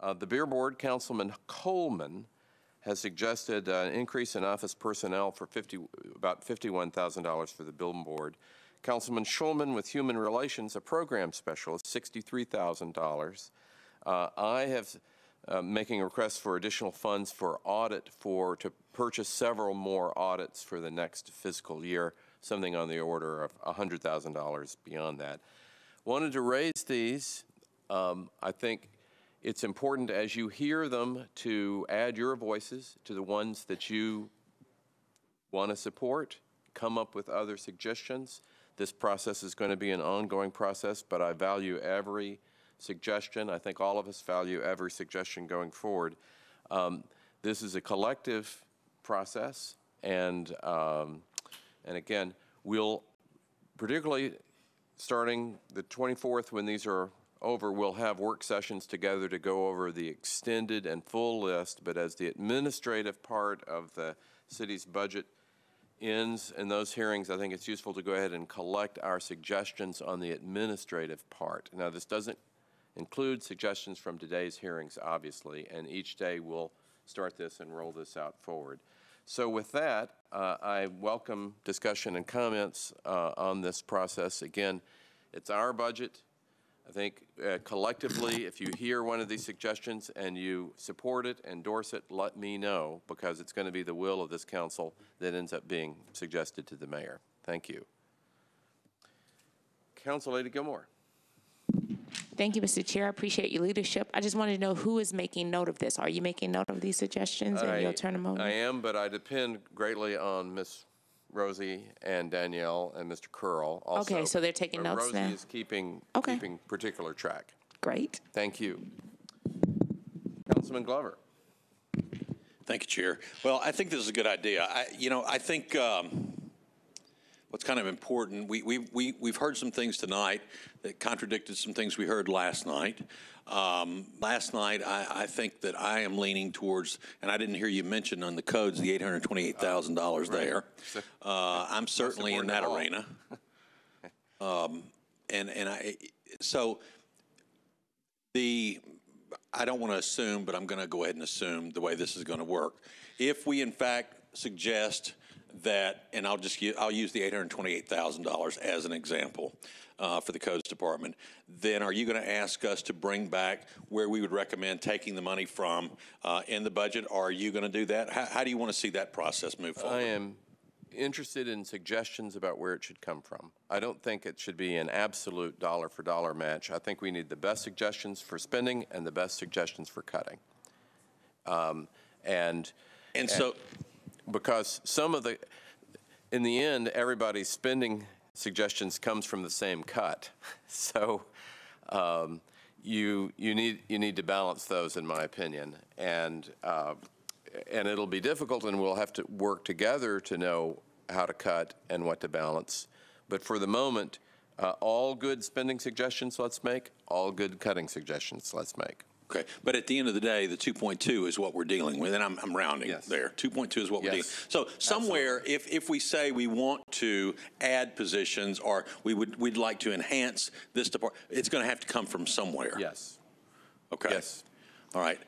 Uh, The Beer Board, Councilman Coleman has suggested uh, an increase in office personnel for 50, about $51,000 for the Bill Board. Councilman Shulman with Human Relations, a program specialist, $63,000. Uh, I have uh, making requests for additional funds for audit for, to purchase several more audits for the next fiscal year, something on the order of $100,000 beyond that. Wanted to raise these. Um, I think it's important as you hear them to add your voices to the ones that you want to support, come up with other suggestions. This process is going to be an ongoing process, but I value every suggestion. I think all of us value every suggestion going forward. Um, this is a collective process, and um, and again, we'll particularly starting the 24th when these are over, we'll have work sessions together to go over the extended and full list, but as the administrative part of the city's budget ends in those hearings, I think it's useful to go ahead and collect our suggestions on the administrative part. Now, this doesn't include suggestions from today's hearings, obviously, and each day we'll start this and roll this out forward. So with that, uh, I welcome discussion and comments uh, on this process. Again, it's our budget. I think uh, collectively, if you hear one of these suggestions and you support it, endorse it, let me know, because it's going to be the will of this council that ends up being suggested to the mayor. Thank you. Council Lady Gilmore. Thank you, Mr. Chair. I appreciate your leadership. I just wanted to know who is making note of this. Are you making note of these suggestions and you'll turn them over? I am, but I depend greatly on Miss Rosie and Danielle and Mr. Curl also. Okay, so they're taking But notes now? Rosie is keeping, Okay. keeping particular track. Great. Thank you. Councilman Glover. Thank you, Chair. Well, I think this is a good idea. I, you know, I think um, what's kind of important, we, we, we, we've heard some things tonight that contradicted some things we heard last night. Um, last night, I, I think that I am leaning towards, and I didn't hear you mention on the codes, the $828,000 there. Uh, I'm certainly in that arena. Um, and, and I, so the, I don't want to assume, but I'm going to go ahead and assume the way this is going to work. If we in fact suggest that, and I'll just, I'll use the $828,000 as an example uh, for the codes department, then are you going to ask us to bring back where we would recommend taking the money from uh, in the budget? Are you going to do that? How, how do you want to see that process move forward? I am interested in suggestions about where it should come from. I don't think it should be an absolute dollar for dollar match. I think we need the best suggestions for spending and the best suggestions for cutting. Um, and And so, because some of the, in the end, everybody's spending suggestions comes from the same cut. So um, you, you, need, you need to balance those, in my opinion. And, uh, and it'll be difficult, and we'll have to work together to know how to cut and what to balance. But for the moment, uh, all good spending suggestions let's make, all good cutting suggestions let's make. Okay, but at the end of the day, the 2.2 is what we're dealing with, and I'm, I'm rounding Yes. there. 2.2 is what we're dealing. Yes. So somewhere, if, if we say we want to add positions, or we would, we'd like to enhance this department, it's going to have to come from somewhere. Yes. Okay. Yes. All right.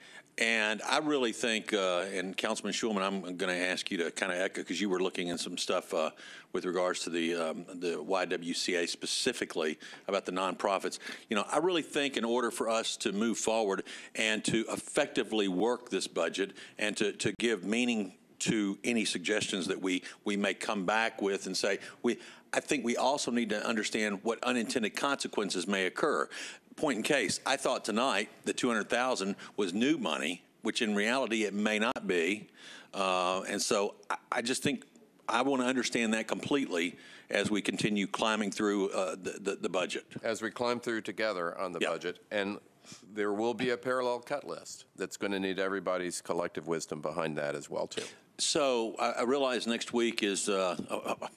And I really think, uh, and Councilman Shulman, I'm going to ask you to kind of echo, because you were looking in some stuff uh, with regards to the, um, the YWCA specifically about the nonprofits. You know, I really think in order for us to move forward and to effectively work this budget and to, to give meaning to any suggestions that we, we may come back with and say, we, I think we also need to understand what unintended consequences may occur. Point in case, I thought tonight the 200,000 was new money, which in reality it may not be. Uh, and so I, I just think I want to understand that completely as we continue climbing through uh, the, the, the budget. as we climb through together on the Yep. budget. And there will be a parallel cut list that's going to need everybody's collective wisdom behind that as well, too. So I, I realize next week is, uh,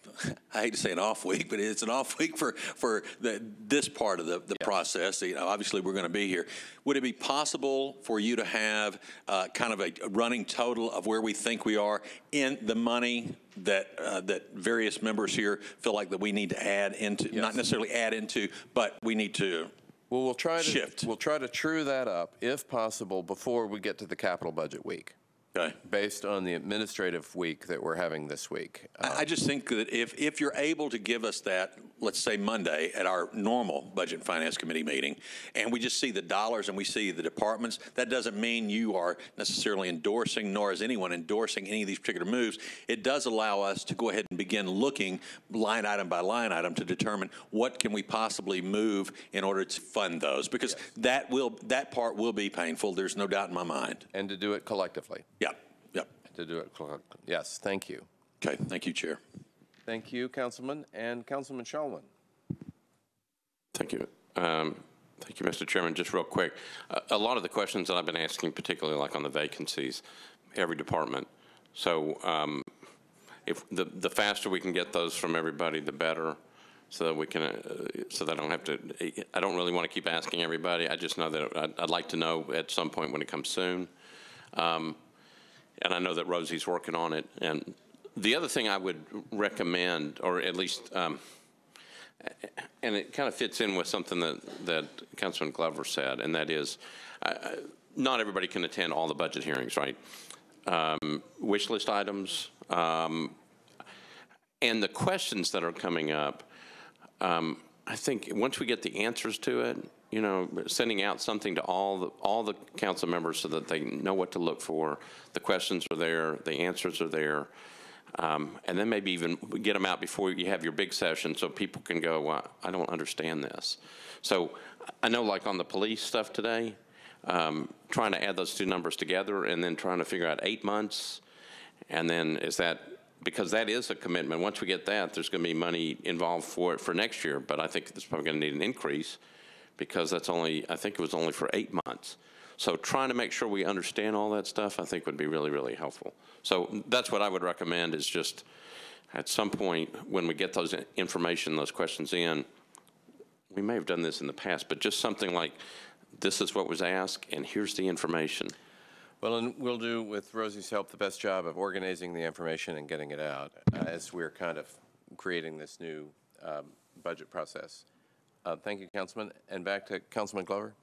I hate to say an off week, but it's an off week for, for the, this part of the, the process. You know, obviously, we're going to be here. Would it be possible for you to have uh, kind of a running total of where we think we are in the money that, uh, that various members here feel like that we need to add into, not necessarily add into, but we need to Well, we'll try to Shift. We'll try to true that up, if possible, before we get to the capital budget week, Okay. based on the administrative week that we're having this week. I I just think that if, if you're able to give us that, let's say Monday at our normal Budget and Finance Committee meeting, and we just see the dollars and we see the departments, that doesn't mean you are necessarily endorsing, nor is anyone endorsing any of these particular moves. It does allow us to go ahead and begin looking line item by line item to determine what can we possibly move in order to fund those, because that will, that part will be painful, there's no doubt in my mind. And to do it collectively. Yep, yep. To do it, yes, thank you. Okay, thank you, Chair. Thank you, Councilman, and Councilman Shulman. Thank you. Um, Thank you, Mr. Chairman. Just real quick, a- a lot of the questions that I've been asking, particularly like on the vacancies, every department. So um, if, the the faster we can get those from everybody, the better, so that we can, uh, so that I don't have to, I don't really want to keep asking everybody. I just know that I'd- I'd like to know at some point when it comes soon. Um, And I know that Rosie's working on it. And the other thing I would recommend, or at least um, and it kind of fits in with something that, that Councilman Glover said, and that is, uh, not everybody can attend all the budget hearings, right? Um, Wish list items, um, and the questions that are coming up, um, I think once we get the answers to it, you know, sending out something to all the, all the council members so that they know what to look for, the questions are there, the answers are there, um, and then maybe even get them out before you have your big session so people can go, well, I don't understand this. So I know like on the police stuff today, um, trying to add those two numbers together and then trying to figure out eight months, and then is that, because that is a commitment. Once we get that, there's going to be money involved for it for next year, but I think it's probably going to need an increase because that's only, I think it was only for eight months. So trying to make sure we understand all that stuff, I think would be really, really helpful. So that's what I would recommend is just at some point when we get those information, those questions in, we may have done this in the past, but just something like, this is what was asked and here's the information. Well, and we'll do, with Rosie's help, the best job of organizing the information and getting it out uh, as we're kind of creating this new um, budget process. Uh, Thank you, Councilman. And back to Councilman Glover.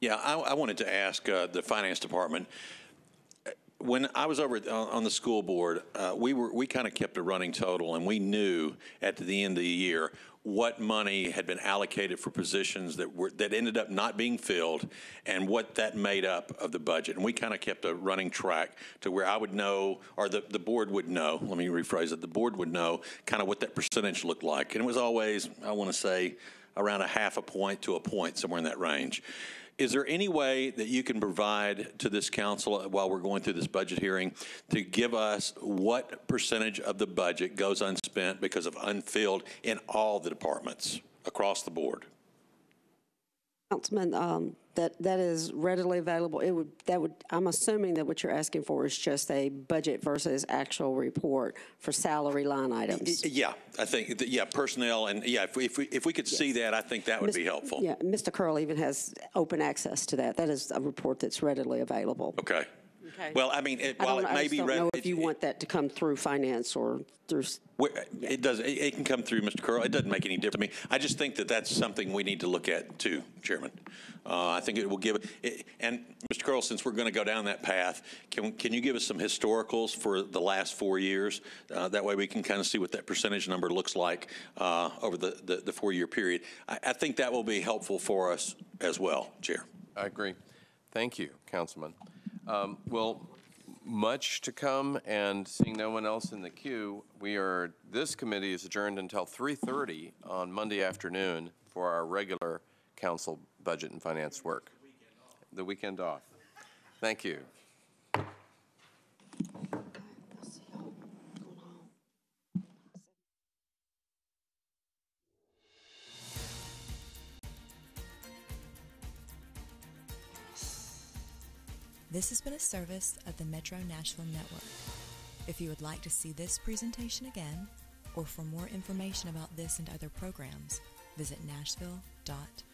Yeah, I, I wanted to ask uh, the finance department. uh, When I was over on on the school board, uh, we were we kind of kept a running total, and we knew at the end of the year what money had been allocated for positions that were that ended up not being filled, and what that made up of the budget. And we kind of kept a running track to where I would know, or the the board would know. Let me rephrase it: the board would know kind of what that percentage looked like, and it was always I want to say around a half a point to a point, somewhere in that range. Is there any way that you can provide to this council while we're going through this budget hearing to give us what percentage of the budget goes unspent because of unfilled in all the departments across the board? Councilman, um, that, that is readily available. It would, that would, I'm assuming that what you're asking for is just a budget versus actual report for salary line items. Yeah, I think, yeah, personnel, and yeah, if we, if we, if we could see that, I think that would be helpful. Yeah, Mr. Curl even has open access to that. That is a report that's readily available. Okay. Okay. Well, I mean, it- I while don't, it I may just be. don't re- know it- if you want that to come through finance or through, s- Where- It does, it, it can come through, Mr. Curl. It doesn't make any difference to me. I just think that that's something we need to look at too, Chairman. Uh, I think it will give, it, and Mr. Curl, since we're going to go down that path, can, can you give us some historicals for the last four years? Uh, that way we can kind of see what that percentage number looks like uh, over the, the, the four-year period. I, I think that will be helpful for us as well, Chair. I agree. Thank you, Councilman. Um, Well, much to come, and seeing no one else in the queue, we are, this committee is adjourned until 3:30 on Monday afternoon for our regular council budget and finance work. The weekend off. Thank you. This has been a service of the Metro Nashville Network. If you would like to see this presentation again, or for more information about this and other programs, visit nashville.org.